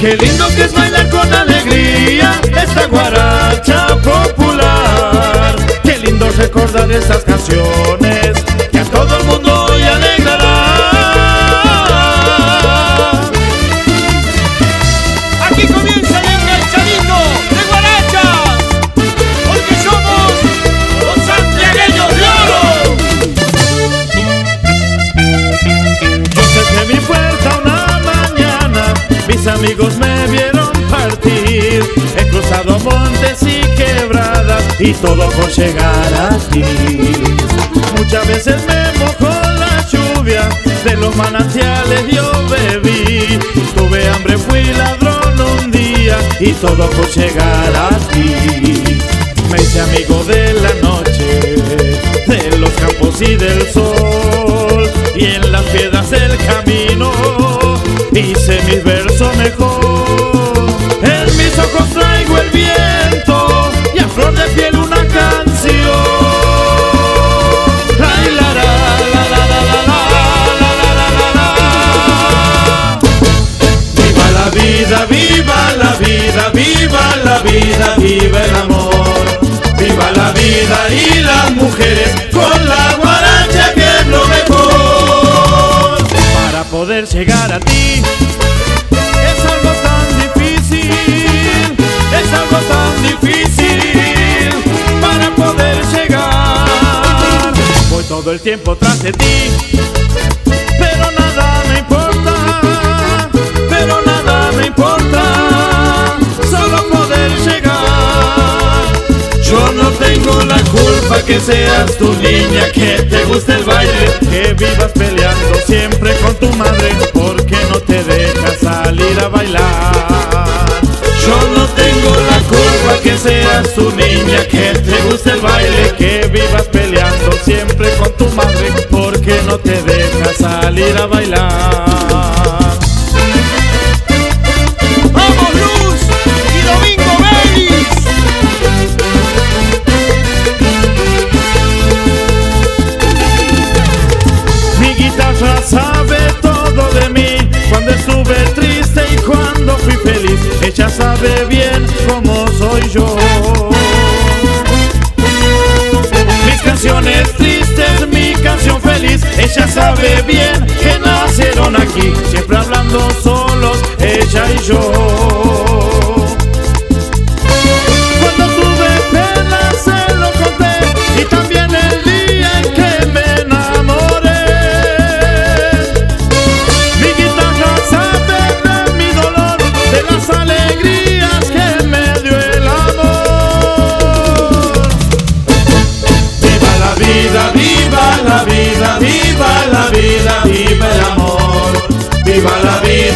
Qué lindo que es bailar con alegría esta guaracha popular. Qué lindo recordar estas canciones amigos me vieron partir. He cruzado montes y quebradas y todo por llegar a ti. Muchas veces me mojó la lluvia, de los manantiales yo bebí. Tuve hambre, fui ladrón un día y todo por llegar a ti. Me hice amigo de la noche, de los campos y del sol, y en las piedras del camino hice mi verso mejor. En mis ojos traigo el viento y a flor de piel una canción. La, la, la, la, la, la, la, la. Viva la vida, viva la vida, viva la vida, viva el amor. Viva la vida y las mujeres con la guaracha que lo mejor. Para poder llegar a ti todo el tiempo tras de ti, pero nada me importa, pero nada me importa, solo poder llegar. Yo no tengo la culpa que seas tu niña, que te guste el baile, que vivas peleando siempre con tu madre, porque no te deja salir a bailar. Yo no tengo la culpa que seas tu niña, que te guste el baile, que vivas peleando no te deja salir a bailar. ¡Vamos, Luz! ¡Y Domingo Vélez! Mi guitarra sabe todo de mí, cuando estuve triste y cuando fui feliz, ella sabe bien cómo soy yo. Mis canciones ella sabe bien que nacieron aquí, siempre hablando solos, ella y yo.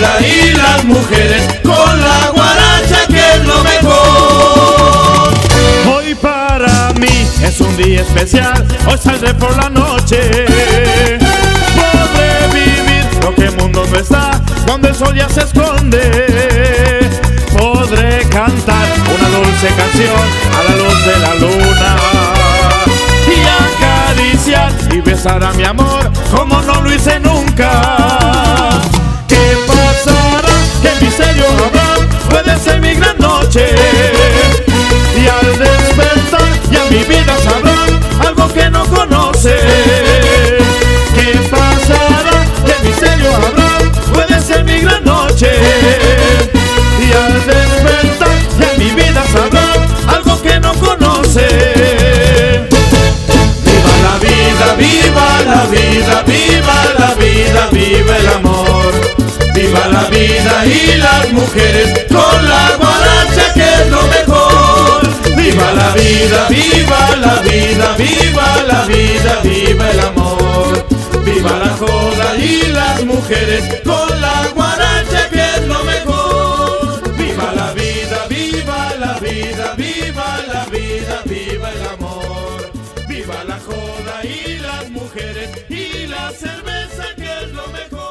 La vida y las mujeres con la guaracha que es lo mejor. Hoy para mí es un día especial, hoy saldré por la noche. Podré vivir lo que el mundo no está, donde el sol ya se esconde. Podré cantar una dulce canción a la luz de la luna y acariciar y besar a mi amor como no lo hice nunca. Viva la vida, viva el amor. Viva la vida y las mujeres con la guaracha que es lo mejor. Viva la vida, viva la vida, viva la vida, viva el amor. Viva la joda y las mujeres joda y las mujeres y la cerveza que es lo mejor.